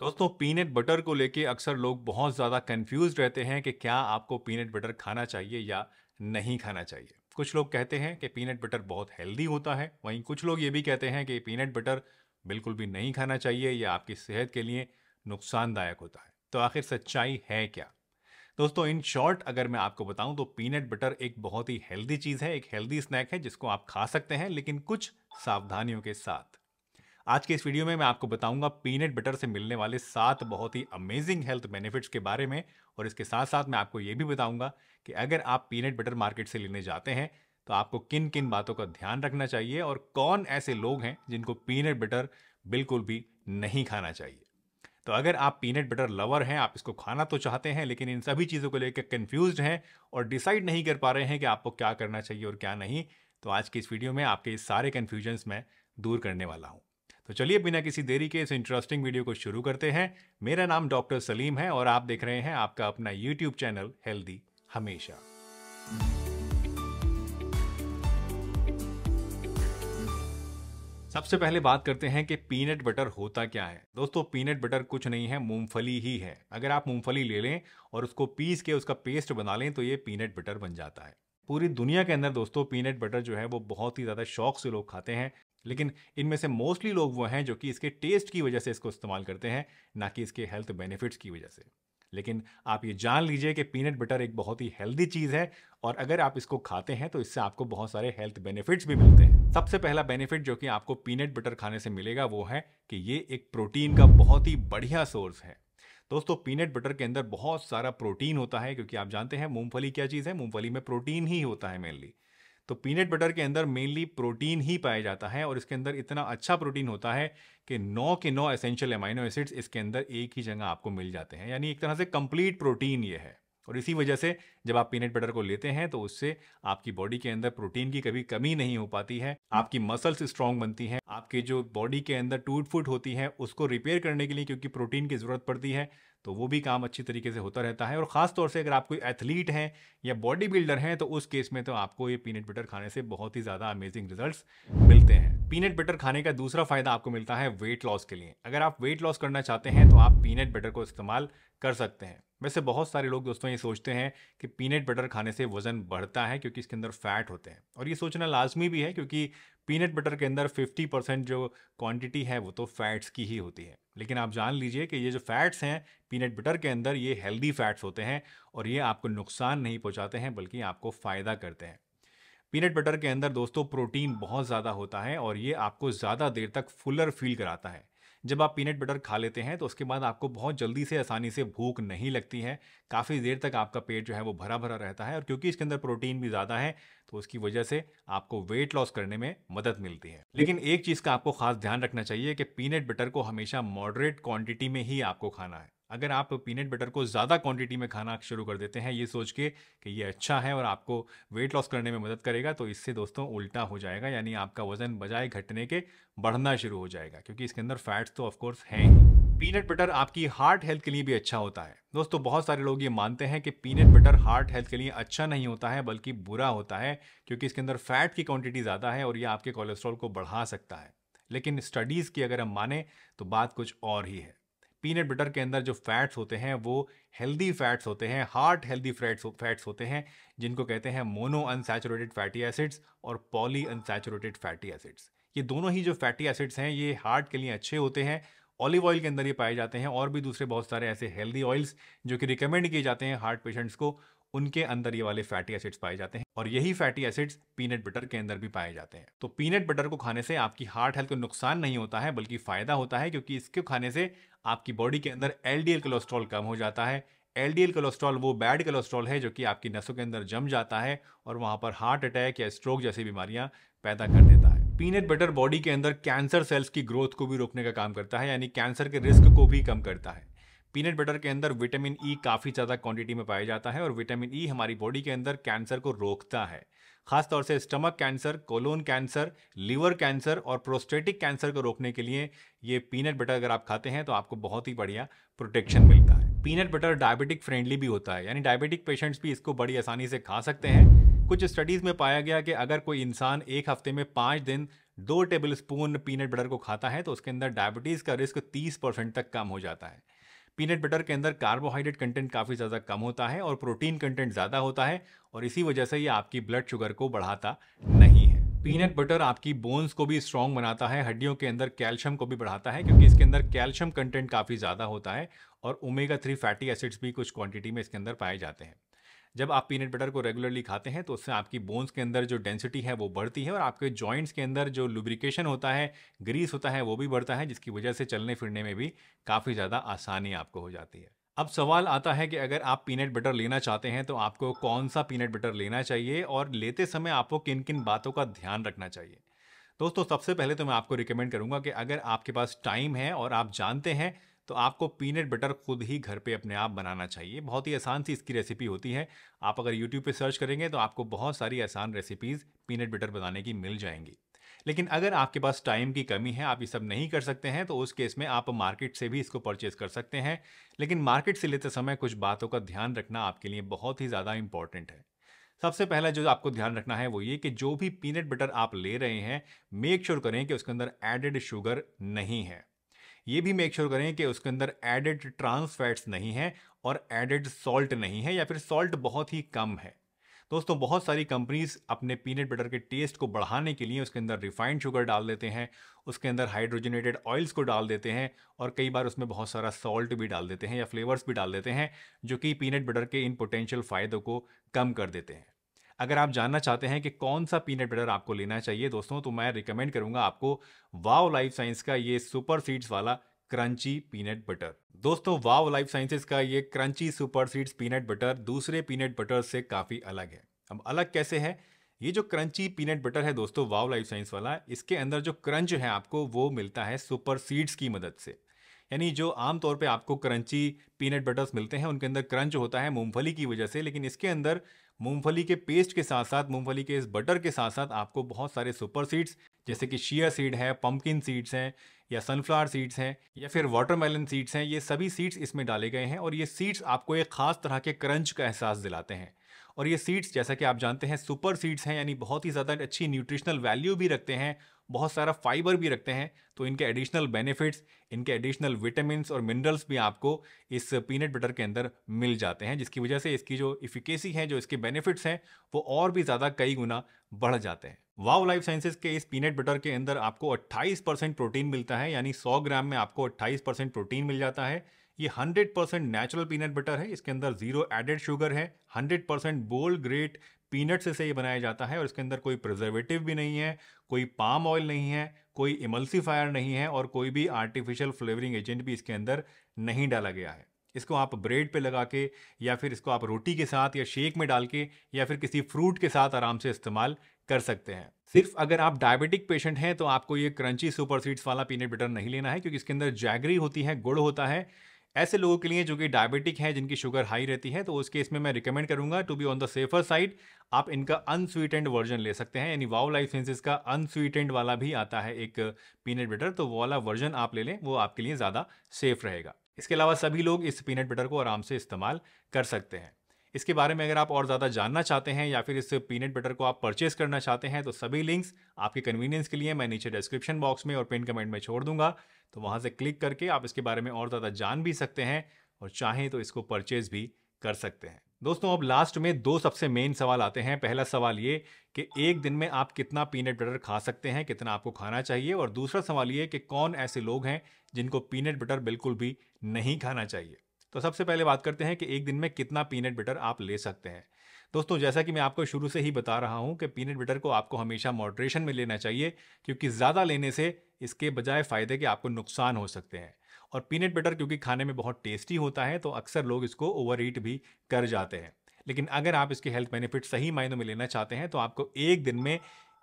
दोस्तों peanut butter को लेके अक्सर लोग बहुत ज़्यादा कंफ्यूज रहते हैं कि क्या आपको पीनट बटर खाना चाहिए या नहीं खाना चाहिए। कुछ लोग कहते हैं कि पीनट बटर बहुत हेल्दी होता है, वहीं कुछ लोग ये भी कहते हैं कि पीनट बटर बिल्कुल भी नहीं खाना चाहिए या आपकी सेहत के लिए नुकसानदायक होता है। तो आखिर सच्चाई है क्या? दोस्तों इन शॉर्ट अगर मैं आपको बताऊँ तो पीनट बटर एक बहुत ही हेल्दी चीज़ है, एक हेल्दी स्नैक है जिसको आप खा सकते हैं, लेकिन कुछ सावधानियों के साथ। आज के इस वीडियो में मैं आपको बताऊँगा पीनट बटर से मिलने वाले सात बहुत ही अमेजिंग हेल्थ बेनिफिट्स के बारे में, और इसके साथ साथ मैं आपको ये भी बताऊँगा कि अगर आप पीनट बटर मार्केट से लेने जाते हैं तो आपको किन किन बातों का ध्यान रखना चाहिए और कौन ऐसे लोग हैं जिनको पीनट बटर बिल्कुल भी नहीं खाना चाहिए। तो अगर आप पीनट बटर लवर हैं, आप इसको खाना तो चाहते हैं, लेकिन इन सभी चीज़ों को लेकर कन्फ्यूज़ हैं और डिसाइड नहीं कर पा रहे हैं कि आपको क्या करना चाहिए और क्या नहीं तो आज की इस वीडियो में आपके इस सारे कन्फ्यूजन्स मैं दूर करने वाला हूँ। तो चलिए बिना किसी देरी के इस इंटरेस्टिंग वीडियो को शुरू करते हैं। मेरा नाम डॉक्टर सलीम है और आप देख रहे हैं आपका अपना यूट्यूब चैनल हेल्दी हमेशा। सबसे पहले बात करते हैं कि पीनट बटर होता क्या है। दोस्तों पीनट बटर कुछ नहीं है, मूंगफली ही है। अगर आप मूंगफली ले लें और उसको पीस के उसका पेस्ट बना लें तो ये पीनट बटर बन जाता है। पूरी दुनिया के अंदर दोस्तों पीनट बटर जो है वो बहुत ही ज़्यादा शौक से लोग खाते हैं। लेकिन इनमें से मोस्टली लोग वो हैं जो कि इसके टेस्ट की वजह से इसको इस्तेमाल करते हैं, ना कि इसके हेल्थ बेनिफिट्स की वजह से। लेकिन आप ये जान लीजिए कि पीनट बटर एक बहुत ही हेल्दी चीज़ है और अगर आप इसको खाते हैं तो इससे आपको बहुत सारे हेल्थ बेनिफिट्स भी मिलते हैं। सबसे पहला बेनिफिट जो कि आपको पीनट बटर खाने से मिलेगा वो है कि ये एक प्रोटीन का बहुत ही बढ़िया सोर्स है। दोस्तों, पीनट बटर के अंदर बहुत सारा प्रोटीन होता है, क्योंकि आप जानते हैं मूंगफली क्या चीज़ है? मूंगफली में प्रोटीन ही होता है मेनली। तो पीनट बटर के अंदर मेनली प्रोटीन ही पाया जाता है और इसके अंदर इतना अच्छा प्रोटीन होता है कि नौ के नौ एसेंशियल एमाइनो एसिड्स इसके अंदर एक ही जगह आपको मिल जाते हैं। यानी एक तरह से कंप्लीट प्रोटीन ये है। और इसी वजह से जब आप पीनट बटर को लेते हैं तो उससे आपकी बॉडी के अंदर प्रोटीन की कभी कमी नहीं हो पाती है। आपकी मसल्स स्ट्रांग बनती हैं। आपके जो बॉडी के अंदर टूट फूट होती है, उसको रिपेयर करने के लिए क्योंकि प्रोटीन की ज़रूरत पड़ती है तो वो भी काम अच्छी तरीके से होता रहता है। और ख़ास तौर से अगर आप कोई एथलीट हैं या बॉडी बिल्डर हैं तो उस केस में तो आपको ये पीनट बटर खाने से बहुत ही ज़्यादा अमेजिंग रिजल्ट्स मिलते हैं। पीनट बटर खाने का दूसरा फ़ायदा आपको मिलता है वेट लॉस के लिए। अगर आप वेट लॉस करना चाहते हैं तो आप पीनट बटर को इस्तेमाल कर सकते हैं। वैसे बहुत सारे लोग दोस्तों ये सोचते हैं कि पीनट बटर खाने से वज़न बढ़ता है क्योंकि इसके अंदर फैट होते हैं। और ये सोचना लाजमी भी है क्योंकि पीनट बटर के अंदर 50 परसेंट जो क्वांटिटी है, वो तो फैट्स की ही होती है। लेकिन आप जान लीजिए कि ये जो फैट्स हैं, पीनट बटर के अंदर ये हेल्दी फैट्स होते हैं और ये आपको नुकसान नहीं पहुँचाते हैं, बल्कि आपको फ़ायदा करते हैं। पीनट बटर के अंदर दोस्तों प्रोटीन बहुत ज़्यादा होता है और ये आपको ज़्यादा देर तक फुलर फील कराता है। जब आप पीनट बटर खा लेते हैं तो उसके बाद आपको बहुत जल्दी से, आसानी से भूख नहीं लगती है। काफ़ी देर तक आपका पेट जो है, वो भरा भरा रहता है और क्योंकि इसके अंदर प्रोटीन भी ज़्यादा है तो उसकी वजह से आपको वेट लॉस करने में मदद मिलती है। लेकिन एक चीज़ का आपको खास ध्यान रखना चाहिए कि पीनट बटर को हमेशा मॉडरेट क्वांटिटी में ही आपको खाना है। अगर आप पीनट बटर को ज़्यादा क्वांटिटी में खाना शुरू कर देते हैं, ये सोच के कि ये अच्छा है और आपको वेट लॉस करने में मदद करेगा तो इससे दोस्तों उल्टा हो जाएगा, यानी आपका वज़न बजाय घटने के बढ़ना शुरू हो जाएगा, क्योंकि इसके अंदर फैट्स तो ऑफकोर्स हैं ही। पीनट बटर आपकी हार्ट हेल्थ के लिए भी अच्छा होता है। दोस्तों, बहुत सारे लोग ये मानते हैं कि पीनट बटर हार्ट हेल्थ के लिए अच्छा नहीं होता है, बल्कि बुरा होता है, क्योंकि इसके अंदर फैट की क्वांटिटी ज़्यादा है और ये आपके कोलेस्ट्रॉल को बढ़ा सकता है। लेकिन स्टडीज़ की अगर हम माने तो बात कुछ और ही है। पीनट बटर के अंदर जो फैट्स होते हैं, वो हेल्दी फैट्स होते हैं, हार्ट हेल्दी फैट्स फैट्स होते हैं, जिनको कहते हैं मोनो अनसैचुरेटेड फैटी एसिड्स और पॉली अनसैचुरेटेड फैटी एसिड्स। ये दोनों ही जो फैटी एसिड्स हैं, ये हार्ट के लिए अच्छे होते हैं, ऑलिव ऑयल के अंदर ये पाए जाते हैं, और भी दूसरे बहुत सारे ऐसे हेल्दी ऑयल्स जो कि रिकमेंड किए जाते हैं हार्ट पेशेंट्स को उनके अंदर ये वाले फैटी एसिड्स पाए जाते हैं और यही फैटी एसिड्स पीनट बटर के अंदर भी पाए जाते हैं। तो पीनट बटर को खाने से आपकी हार्ट हेल्थ को नुकसान नहीं होता है, बल्कि फ़ायदा होता है, क्योंकि इसके खाने से आपकी बॉडी के अंदर एलडीएल कोलेस्ट्रॉल कम हो जाता है। एलडीएल कोलेस्ट्रॉल वो बैड कोलेस्ट्रॉल है जो कि आपकी नसों के अंदर जम जाता है और वहाँ पर हार्ट अटैक या स्ट्रोक जैसी बीमारियाँ पैदा कर देता है। पीनट बटर बॉडी के अंदर कैंसर सेल्स की ग्रोथ को भी रोकने का काम करता है, यानी कैंसर के रिस्क को भी कम करता है। पीनट बटर के अंदर विटामिन ई e काफ़ी ज़्यादा क्वांटिटी में पाया जाता है और विटामिन ई e हमारी बॉडी के अंदर कैंसर को रोकता है। खासतौर से stomach cancer colon cancer liver cancer और प्रोस्टेटिक कैंसर को रोकने के लिए ये पीनट बटर अगर आप खाते हैं तो आपको बहुत ही बढ़िया प्रोटेक्शन मिलता है। पीनट बटर डायबिटिक फ्रेंडली भी होता है, यानी डायबिटिक पेशेंट्स भी इसको बड़ी आसानी से खा सकते हैं। कुछ स्टडीज़ में पाया गया कि अगर कोई इंसान एक हफ़्ते में पाँच दिन दो टेबल स्पून पीनट बटर को खाता है तो उसके अंदर डायबिटीज़ का रिस्क तीस परसेंट तक कम हो जाता है। पीनट बटर के अंदर कार्बोहाइड्रेट कंटेंट काफ़ी ज़्यादा कम होता है और प्रोटीन कंटेंट ज़्यादा होता है और इसी वजह से ये आपकी ब्लड शुगर को बढ़ाता नहीं है। पीनट बटर आपकी बोन्स को भी स्ट्रॉन्ग बनाता है, हड्डियों के अंदर कैल्शियम को भी बढ़ाता है क्योंकि इसके अंदर कैल्शियम कंटेंट काफ़ी ज़्यादा होता है और ओमेगा थ्री फैटी एसिड्स भी कुछ क्वांटिटी में इसके अंदर पाए जाते हैं। जब आप पीनट बटर को रेगुलरली खाते हैं तो उससे आपकी बोन्स के अंदर जो डेंसिटी है, वो बढ़ती है और आपके जॉइंट्स के अंदर जो लुब्रिकेशन होता है, ग्रीस होता है, वो भी बढ़ता है, जिसकी वजह से चलने फिरने में भी काफ़ी ज़्यादा आसानी आपको हो जाती है। अब सवाल आता है कि अगर आप पीनट बटर लेना चाहते हैं तो आपको कौन सा पीनट बटर लेना चाहिए और लेते समय आपको किन किन बातों का ध्यान रखना चाहिए? दोस्तों, सबसे पहले तो मैं आपको रिकमेंड करूँगा कि अगर आपके पास टाइम है और आप जानते हैं तो आपको पीनट बटर खुद ही घर पे अपने आप बनाना चाहिए। बहुत ही आसान सी इसकी रेसिपी होती है। आप अगर यूट्यूब पे सर्च करेंगे तो आपको बहुत सारी आसान रेसिपीज़ पीनट बटर बनाने की मिल जाएँगी। लेकिन अगर आपके पास टाइम की कमी है, आप ये सब नहीं कर सकते हैं तो उस केस में आप मार्केट से भी इसको परचेज कर सकते हैं। लेकिन मार्केट से लेते समय कुछ बातों का ध्यान रखना आपके लिए बहुत ही ज़्यादा इंपॉर्टेंट है। सबसे पहला जो आपको ध्यान रखना है वो ये कि जो भी पीनट बटर आप ले रहे हैं मेक श्योर sure करें कि उसके अंदर एडेड शुगर नहीं है। ये भी मेक श्योर sure करें कि उसके अंदर एडेड ट्रांस फैट्स नहीं है और एडेड सॉल्ट नहीं है, या फिर सॉल्ट बहुत ही कम है। दोस्तों, बहुत सारी कंपनीज़ अपने पीनट बटर के टेस्ट को बढ़ाने के लिए उसके अंदर रिफाइंड शुगर डाल देते हैं, उसके अंदर हाइड्रोजनेटेड ऑयल्स को डाल देते हैं और कई बार उसमें बहुत सारा सॉल्ट भी डाल देते हैं या फ्लेवर्स भी डाल देते हैं, जो कि पीनट बटर के इन पोटेंशियल फ़ायदों को कम कर देते हैं। अगर आप जानना चाहते हैं कि कौन सा पीनट बटर आपको लेना चाहिए, दोस्तों तो मैं रिकमेंड करूँगा आपको वाव लाइफ साइंस का ये सुपर सीड्स वाला क्रंची पीनट बटर दोस्तों वाव लाइफ साइंसेस का ये crunchy super seeds peanut butter दूसरे पीनट बटर से काफ़ी अलग है। अब अलग कैसे है? ये जो क्रंची पीनट बटर है, दोस्तों वाव लाइफ साइंस वाला, इसके अंदर जो क्रंच है आपको, वो मिलता है सुपर सीड्स की मदद से। यानी जो आमतौर पे आपको क्रंची पीनट बटर्स मिलते हैं, उनके अंदर क्रंच होता है मूंगफली की वजह से, लेकिन इसके अंदर मूंगफली के पेस्ट के साथ साथ मूंगफली के इस बटर के साथ साथ आपको बहुत सारे सुपर सीड्स, जैसे कि शिया सीड है पम्पकिन सीड्स हैं, या सनफ्लावर सीड्स हैं, या फिर वाटरमेलन सीड्स हैं, ये सभी सीड्स इसमें डाले गए हैं और ये सीड्स आपको एक खास तरह के क्रंच का एहसास दिलाते हैं। और ये सीड्स जैसा कि आप जानते हैं सुपर सीड्स हैं, यानी बहुत ही ज़्यादा अच्छी न्यूट्रिशनल वैल्यू भी रखते हैं, बहुत सारा फाइबर भी रखते हैं तो इनके एडिशनल बेनिफिट्स इनके एडिशनल विटामिन और मिनरल्स भी आपको इस पीनट बटर के अंदर मिल जाते हैं, जिसकी वजह से इसकी जो इफिकेसी है, जो इसके बेनिफिट्स हैं, वो और भी ज़्यादा कई गुना बढ़ जाते हैं। वाव लाइफ साइंसेज के इस पीनट बटर के अंदर आपको 28 परसेंट प्रोटीन मिलता है, यानी 100 ग्राम में आपको 28 परसेंट प्रोटीन मिल जाता है ये 100 परसेंट नेचुरल पीनट बटर है, इसके अंदर ज़ीरो एडेड शुगर है 100 परसेंट बोल्ड ग्रेट पीनट से ये बनाया जाता है और इसके अंदर कोई प्रिजर्वेटिव भी नहीं है, कोई पाम ऑयल नहीं है, कोई इमल्सीफायर नहीं है और कोई भी आर्टिफिशियल फ्लेवरिंग एजेंट भी इसके अंदर नहीं डाला गया है। इसको आप ब्रेड पे लगा के या फिर इसको आप रोटी के साथ या शेक में डाल के या फिर किसी फ्रूट के साथ आराम से इस्तेमाल कर सकते हैं। सिर्फ़ अगर आप डायबिटिक पेशेंट हैं तो आपको ये क्रंची सुपर सीड्स वाला पीनट बटर नहीं लेना है, क्योंकि इसके अंदर जैगरी होती है, गुड़ होता है ऐसे लोगों के लिए जो कि डायबिटिक हैं, जिनकी शुगर हाई रहती है तो उस केस में मैं रिकमेंड करूँगा to be on the safer side आप इनका अनस्वीटेंड वर्जन ले सकते हैं। यानी वाओ लाइफ सेंसेस का अनस्वीटेंड वाला भी आता है एक पीनट बटर तो वो वाला वर्जन आप ले लें, वो आपके लिए ज़्यादा सेफ़ रहेगा। इसके अलावा सभी लोग इस पीनट बटर को आराम से इस्तेमाल कर सकते हैं। इसके बारे में अगर आप और ज़्यादा जानना चाहते हैं या फिर इस पीनट बटर को आप परचेस करना चाहते हैं तो सभी लिंक्स आपके कन्वीनियंस के लिए मैं नीचे डिस्क्रिप्शन बॉक्स में और पिन कमेंट में छोड़ दूँगा। तो वहाँ से क्लिक करके आप इसके बारे में और ज़्यादा जान भी सकते हैं और चाहें तो इसको परचेज भी कर सकते हैं। दोस्तों, अब लास्ट में दो सबसे मेन सवाल आते हैं। पहला सवाल ये कि एक दिन में आप कितना पीनट बटर खा सकते हैं, कितना आपको खाना चाहिए? और दूसरा सवाल ये कि कौन ऐसे लोग हैं जिनको पीनट बटर बिल्कुल भी नहीं खाना चाहिए? तो सबसे पहले बात करते हैं कि एक दिन में कितना पीनट बटर आप ले सकते हैं। दोस्तों, जैसा कि मैं आपको शुरू से ही बता रहा हूँ कि पीनट बटर को आपको हमेशा मॉडरेशन में लेना चाहिए, क्योंकि ज़्यादा लेने से इसके बजाय फ़ायदे के आपको नुकसान हो सकते हैं। और पीनट बटर क्योंकि खाने में बहुत टेस्टी होता है तो अक्सर लोग इसको ओवर ईट भी कर जाते हैं। लेकिन अगर आप इसके हेल्थ बेनिफिट सही मायनों में लेना चाहते हैं तो आपको एक दिन में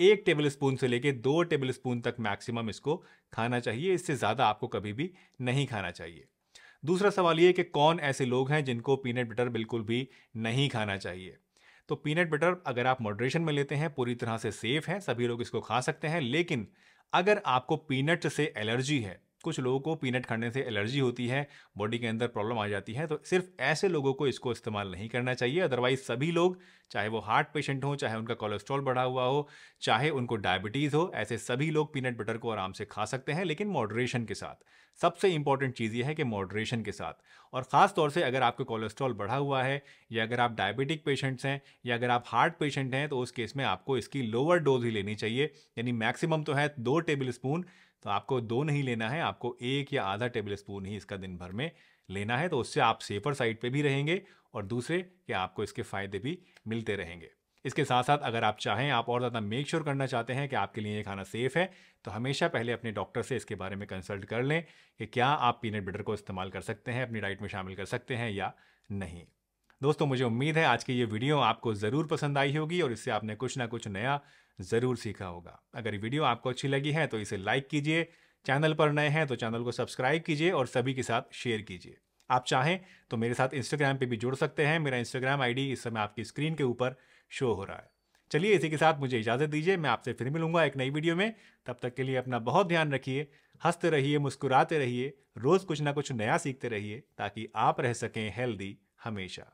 एक टेबल स्पून से लेकर दो टेबल स्पून तक मैक्सिमम इसको खाना चाहिए। इससे ज़्यादा आपको कभी भी नहीं खाना चाहिए। दूसरा सवाल ये कि कौन ऐसे लोग हैं जिनको पीनट बटर बिल्कुल भी नहीं खाना चाहिए? तो पीनट बटर अगर आप मॉडरेशन में लेते हैं, पूरी तरह से सेफ़ है, सभी लोग इसको खा सकते हैं, लेकिन अगर आपको पीनट से एलर्जी है कुछ लोगों को पीनट खाने से एलर्जी होती है, बॉडी के अंदर प्रॉब्लम आ जाती है तो सिर्फ़ ऐसे लोगों को इसको इस्तेमाल नहीं करना चाहिए। अदरवाइज़ सभी लोग, चाहे वो हार्ट पेशेंट हो, चाहे उनका कोलेस्ट्रॉल बढ़ा हुआ हो, चाहे उनको डायबिटीज़ हो, ऐसे सभी लोग पीनट बटर को आराम से खा सकते हैं, लेकिन मॉडरेशन के साथ। सबसे इंपॉर्टेंट चीज़ ये है कि मॉडरेशन के साथ। और ख़ास तौर से अगर आपके कोलेस्ट्रॉल बढ़ा हुआ है, या अगर आप डायबिटिक पेशेंट्स हैं, या अगर आप हार्ट पेशेंट हैं तो उस केस में आपको इसकी लोअर डोज ही लेनी चाहिए, यानी मैक्सिमम तो है दो टेबल स्पून तो आपको दो नहीं लेना है, आपको एक या आधा टेबल स्पून ही इसका दिन भर में लेना है तो उससे आप सेफर साइड पे भी रहेंगे और दूसरे कि आपको इसके फ़ायदे भी मिलते रहेंगे। इसके साथ साथ अगर आप चाहें, आप और ज़्यादा मेक श्योर करना चाहते हैं कि आपके लिए ये खाना सेफ़ है तो हमेशा पहले अपने डॉक्टर से इसके बारे में कंसल्ट कर लें कि क्या आप पीनट बटर को इस्तेमाल कर सकते हैं, अपनी डाइट में शामिल कर सकते हैं या नहीं। दोस्तों, मुझे उम्मीद है आज की ये वीडियो आपको ज़रूर पसंद आई होगी और इससे आपने कुछ ना कुछ नया ज़रूर सीखा होगा। अगर ये वीडियो आपको अच्छी लगी है तो इसे लाइक कीजिए, चैनल पर नए हैं तो चैनल को सब्सक्राइब कीजिए और सभी के साथ शेयर कीजिए। आप चाहें तो मेरे साथ इंस्टाग्राम पे भी जुड़ सकते हैं। मेरा इंस्टाग्राम आईडी इस समय आपकी स्क्रीन के ऊपर शो हो रहा है। चलिए इसी के साथ मुझे इजाज़त दीजिए, मैं आपसे फिर मिलूँगा एक नई वीडियो में। तब तक के लिए अपना बहुत ध्यान रखिए, हँसते रहिए, मुस्कुराते रहिए, रोज़ कुछ ना कुछ नया सीखते रहिए, ताकि आप रह सकें हेल्दी हमेशा।